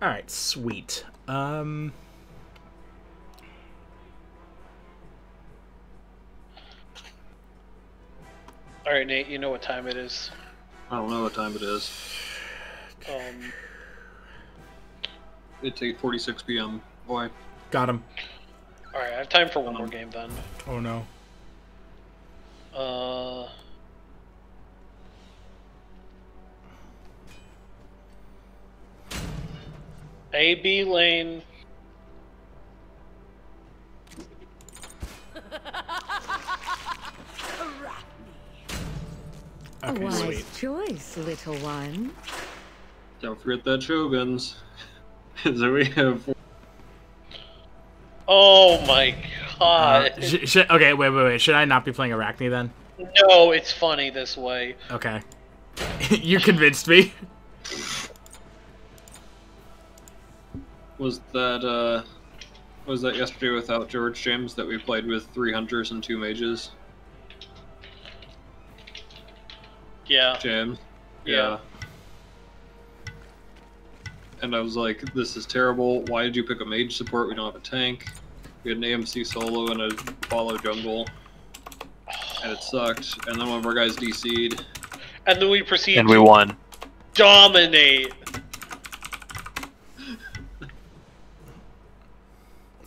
All right, sweet. Um, All right, Nate. You know what time it is. I don't know what time it is. Um, It's 8:46 p.m. Boy, got him. all right, I have time for one more game then. Oh no. AB lane. A Okay, wise sweet. choice, little one. don't forget that Shoguns. so we have Oh my Uh, god. sh- sh- okay, wait, wait, wait. Should I not be playing Arachne then? no, it's funny this way. Okay. you convinced me. was that uh was that yesterday without George James that we played with three hunters and two mages? Yeah. James. Yeah. And I was like, this is terrible. Why did you pick a mage support? We don't have a tank. We had an AMC solo and a follow jungle. And it sucked. And then one of our guys DC'd. And then we proceed And we won. dominate.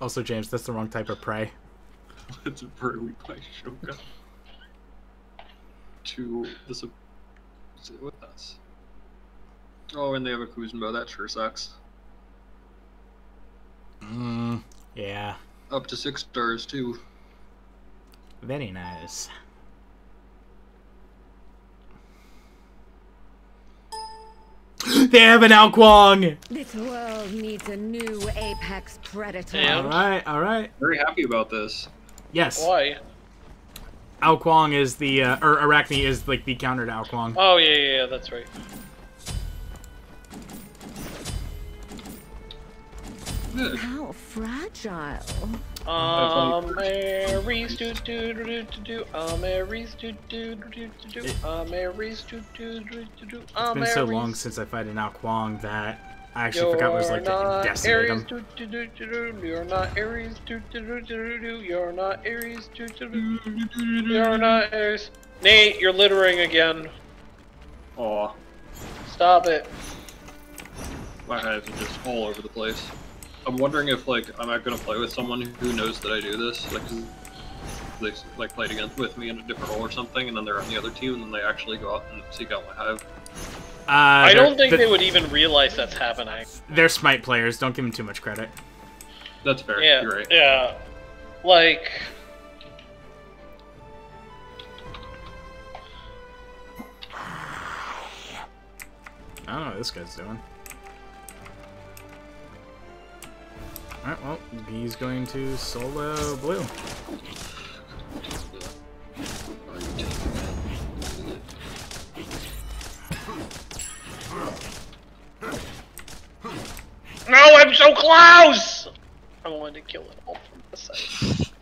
Also, James, that's the wrong type of prey. it's a very we play Shogun. To this sit with us. Oh, and they have a Kuzenbo. That sure sucks. Mm, yeah. Up to six stars too. Very nice. They have an Ao Kuang! This world needs a new apex predator. Yeah. Alright, alright. Very happy about this. Yes. Why? Ao Kuang is the, uh, or Arachne is like the counter to Ao Kuang. Oh yeah, yeah, yeah, that's right. Good. How fragile. Um, Aries do do do do do do. Um, Aries do do do do do do. Um, do do do do do. It's Um, been so long since I fight an Ao Kuang that I actually forgot what it was like to not decimate Aries him. do do do do do. You're not Aries do do do do do. You're not Aries do do do. You're not Aries. Nate, you're littering again. Aw, Stop it. my hives are just all over the place. I'm wondering if like I'm not gonna play with someone who knows that I do this, like they like played against with me in a different role or something, and then they're on the other team, and then they actually go out and seek out my hive. Uh, I don't think th- they would even realize that's happening. They're Smite players. Don't give them too much credit. That's fair. Yeah, You're right. yeah. Like, I don't know what this guy's doing. Alright, well, he's going to solo blue. no, I'm so close. I wanted to kill it all from the side.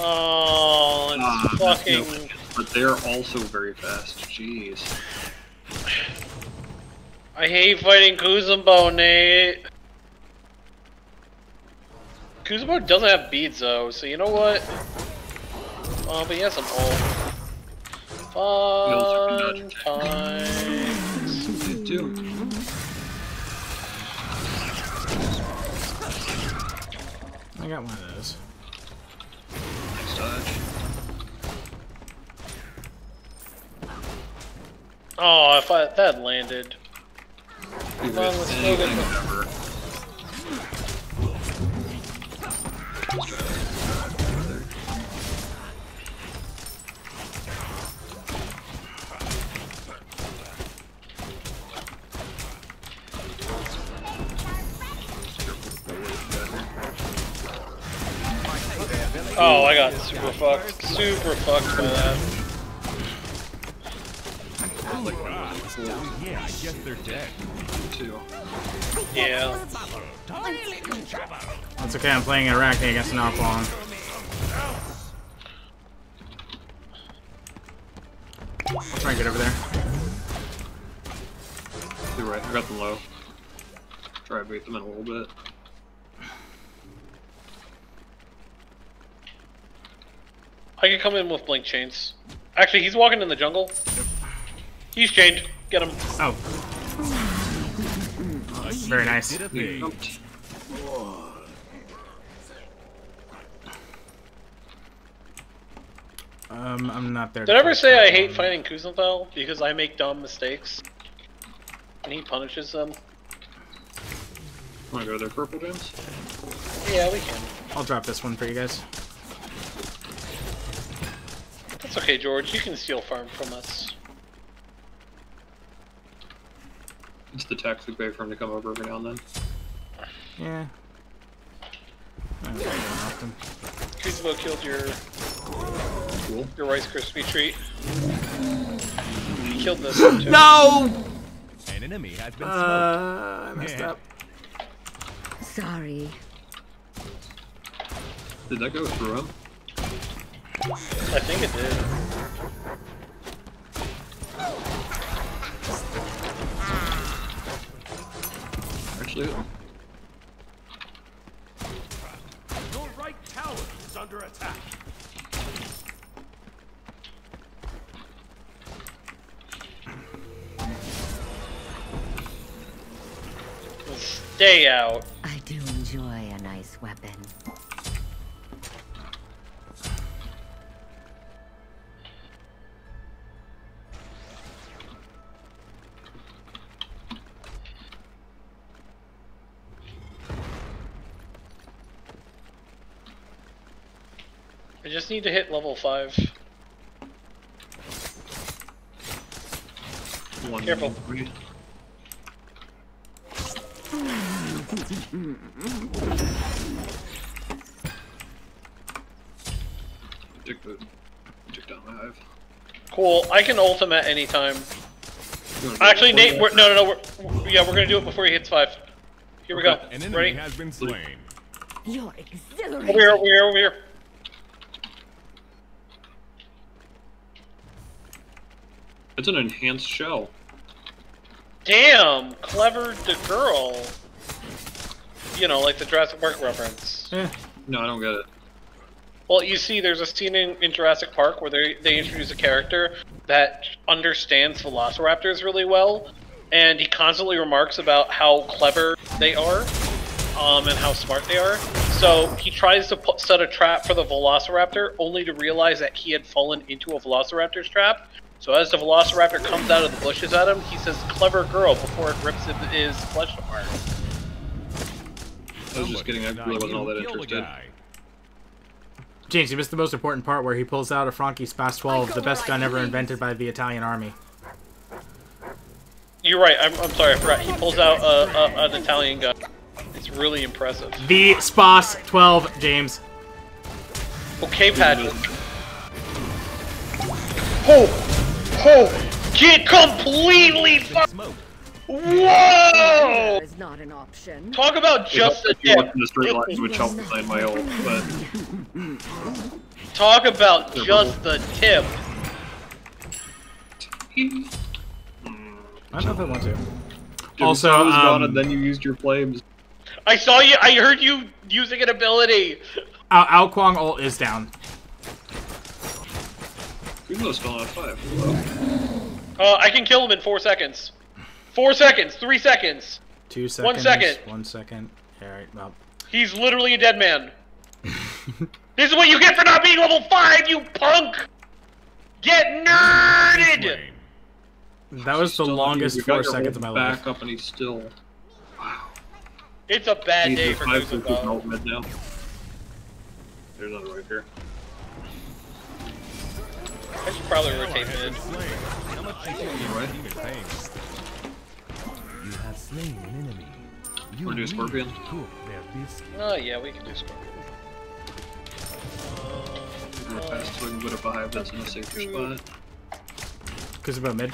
Oh, it's Ah, that's no- fucking. But they're also very fast. Jeez. I hate fighting Kuzenbo, Nate. Kuzenbo doesn't have beads though, so you know what? Oh, but he has some ult. also Fun can times. They do. I got one of those. Nice dodge. Oh, if I, that landed. Dude, on, let's go Oh, I got super fucked. Super fucked by that. Yeah, I guess they're dead. Too. Yeah. That's okay, I'm playing Arachne against an Ao Kuang. I'll try and get over there. You're right, I got them low. Try to bait them in a little bit. I can come in with blink chains. Actually, he's walking in the jungle. He's chained. Get him. Oh. Very nice. Did a He thing. jumped. Um, I'm not there. Did I ever say I hate fighting Kuzenthal because I make dumb mistakes? And he punishes them? Wanna go there, purple James? Yeah, we can. I'll drop this one for you guys. That's okay, George. You can steal farm from us. It's the tactic way for him to come over every now and then. Yeah. I don't really do it often. Kuzenthal killed your Cool. your Rice Krispie treat. He killed this one too. No! An enemy has been smoked. Uh, I messed Yeah. up. Sorry. Did that go through him? I think it did. Actually. Your right tower is under attack. Stay out. I just need to hit level five. One Careful. three. Take the take down my hive. Cool. I can ult him at any time. You wanna go Actually, Nate, we're, no, no, no. We're, yeah, we're gonna do it before he hits five. Here we go. An enemy Ready? has been slain. You're exhilarating. Over here, over here, over here. It's an enhanced shell. Damn, clever the girl. You know, like the Jurassic Park reference. Eh. No, I don't get it. Well, you see, there's a scene in, in Jurassic Park where they they introduce a character that understands Velociraptors really well, and he constantly remarks about how clever they are, um, and how smart they are. So he tries to put, set a trap for the Velociraptor, only to realize that he had fallen into a Velociraptor's trap. So as the Velociraptor comes out of the bushes at him, he says, "Clever girl," before it rips his- his flesh apart. I was just kidding. I really wasn't all that interested. James, you missed the most important part where he pulls out a Franchi Spas 12, the best gun ever invented by the Italian army. You're right. I'm, I'm sorry. I forgot. He pulls out a, a, an Italian gun. It's really impressive. The Spas 12, James. Okay, Patrick. Oh, oh, get completely fu- Smoke. Whoa! Is not an option. Talk about just the If tip. the straight lines, would help behind my ult, but Talk about just the tip. I don't know if I want to. Jim Also, Snow was gone, um, and then you used your flames. I saw you. I heard you using an ability. Al, Ao Kuang ult is down. Even though it's still on five. Uh, I can kill him in four seconds. Four seconds. Three seconds. Two seconds. One second. One second. Alright, well. He's literally a dead man. this is what you get for not being level five, you punk. Get nerded. That was the longest four seconds of ult my life. back up, and he's still. Wow. It's a bad He's day a for five for Kuzenthal. ult mid now. There's another right here. I should probably rotate has mid. been slain. How much do you think your Alright. team is paying? You have slain an enemy. You Wanna do a scorpion? to cook their biscuit. Oh yeah, we can do scorpion. Real fast so we can put up a hive that's in a safer spot. Because about mid.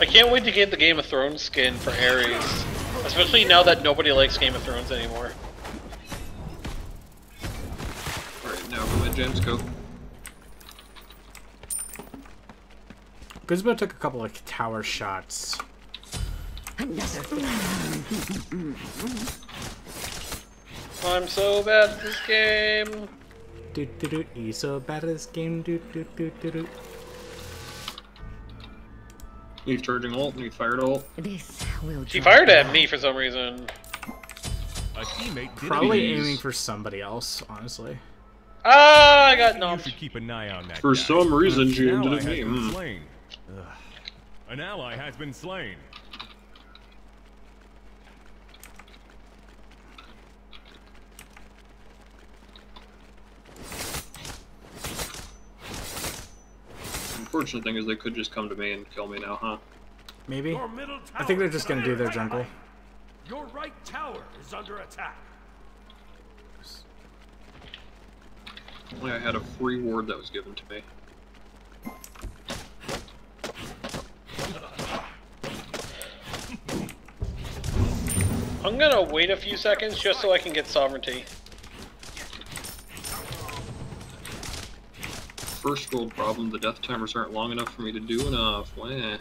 I can't wait to get the Game of Thrones skin for Ares. Especially now that nobody likes Game of Thrones anymore. Alright, now go mid, James, go. Guzbo took a couple of tower shots. I'm so bad at this game. Do do do. He's so bad at this game. Do do do do do. He's charging ult, and he fired ult. This will She fired at me for some reason. A teammate did Probably Please. aiming for somebody else, honestly. Ah, I got You knocked. should keep an eye on that For guy. some reason, she ended ally at me. Been slain. Ugh. An ally has been slain. Unfortunate thing is they could just come to me and kill me now, huh? Maybe. I think they're just gonna do their jungle. Your right tower is under attack. Only I had a free ward that was given to me. I'm gonna wait a few seconds just so I can get sovereignty. First world problem, the death timers aren't long enough for me to do enough. Wah.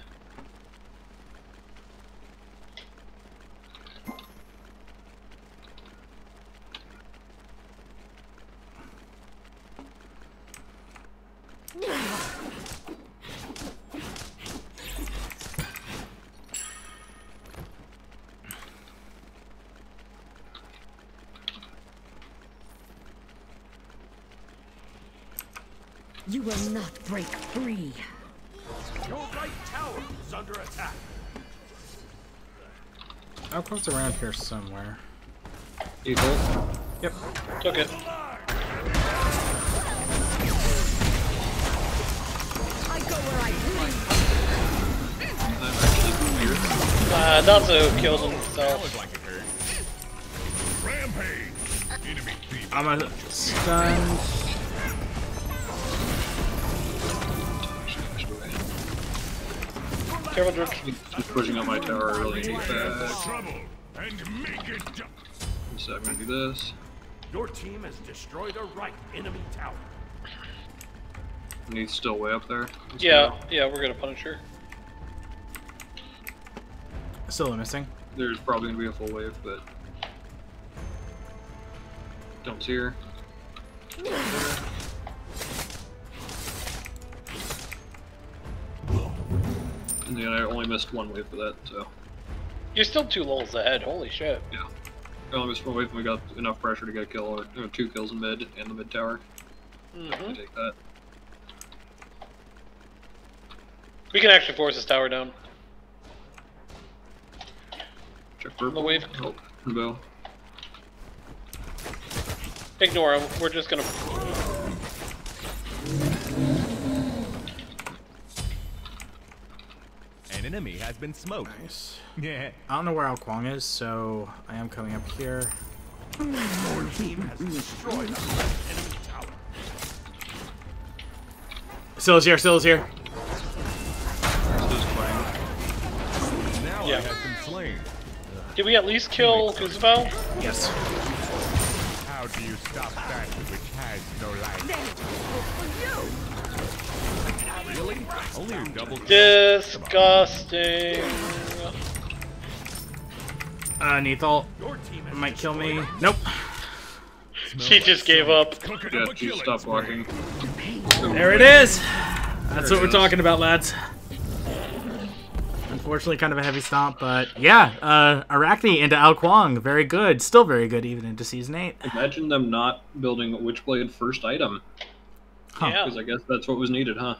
You will not break free. Your right tower is under attack. Ao Kuang's around here somewhere. Eight ult. Yep. Took it. I go where I please. I'm. Uh, Danzo killed himself. was like it hurt. Rampage. I'm a stun. Careful, Drake. He's pushing up my tower. I really need that. Make it. do- So I'm gonna do this. Your team has destroyed a right enemy tower. And he's still way up there. Let's Yeah, go. yeah, we're gonna punish her. Still missing. There's probably gonna be a full wave, but don't see her. And I only missed one wave for that, so You're still two lulls ahead. Holy shit. yeah. I only missed one wave and we got enough pressure to get a kill or no, two kills in mid and the mid tower. hmm take that. We can actually force this tower down. Check purple. The wave. Oh, bow. Ignore him. We're just gonna. Enemy has been smoked. Nice. Yeah. I don't know where Ao Kuang is, so I am coming up here. Your team has destroyed a enemy tower. Still is here, still is here. This is playing. An ally Yeah. has been slain. Did we at least kill Kuzabel? Yes. How do you stop that which has no life? Really? Only a double kill? Disgusting. Uh, Neathal Your team might kill me. Nope. She just gave up. Yeah, up a just killing stop spree. walking. There it is. That's There what we're is. talking about, lads. Unfortunately, kind of a heavy stomp, but yeah, uh, Arachne into Ao Kuang, very good, still very good, even into season eight. Imagine them not building Witchblade first item. Huh. Yeah. Because I guess that's what was needed, huh?